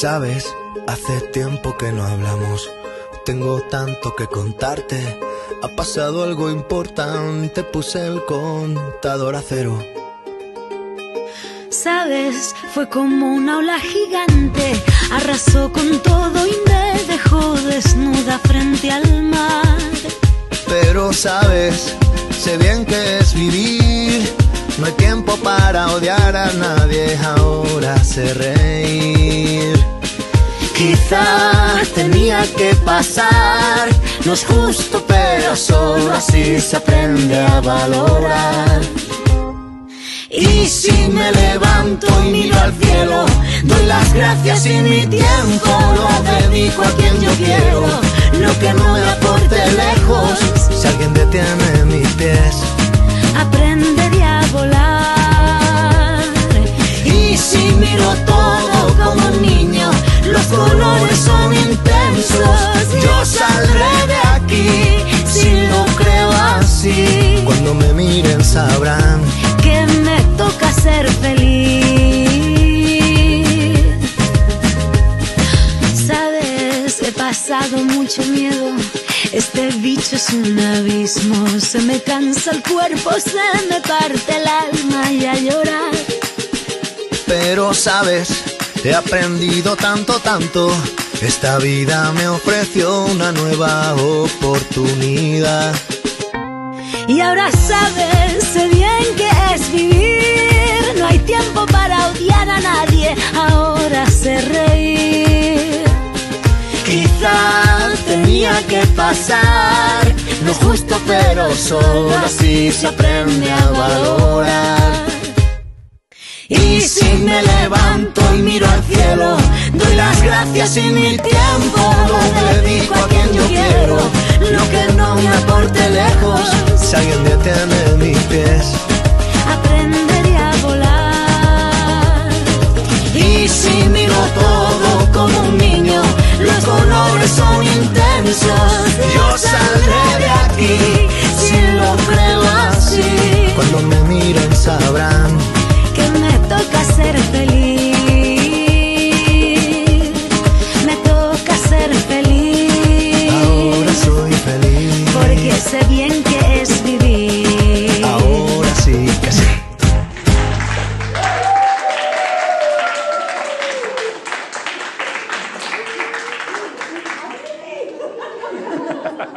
Sabes, hace tiempo que no hablamos. Tengo tanto que contarte. Ha pasado algo importante, puse el contador a cero. Sabes, fue como una ola gigante, arrasó con todo y me dejó desnuda frente al mar. Pero sabes, sé bien que es vivir. No hay tiempo para odiar a nadie, ahora sé reír. Quizás tenía que pasar, no es justo, pero solo así se aprende a valorar. Y si me levanto y miro al cielo, doy las gracias y mi tiempo lo dedico a quien yo quiero. Lo que no me aporte lejos, si alguien detiene mis pies, sabrán que me toca ser feliz. Sabes, he pasado mucho miedo. Este bicho es un abismo. Se me cansa el cuerpo, se me parte el alma y a llorar. Pero sabes, he aprendido tanto, tanto. Esta vida me ofreció una nueva oportunidad. Y ahora sabes, bien que es vivir. No hay tiempo para odiar a nadie, ahora sé reír. Quizá tenía que pasar, no es justo, pero solo así se aprende a valorar. Y si me levanto y miro al cielo, doy las gracias y mi tiempo lo dedico a quien yo quiero. Lo que no si alguien detiene mis pies, aprenderé a volar. Y si miro todo como un niño, los colores son intensos. Yo saldré de aquí si lo creo así. Cuando me miren sabrán que me toca ser feliz. Me toca ser feliz. Ahora soy feliz. Porque sé bien que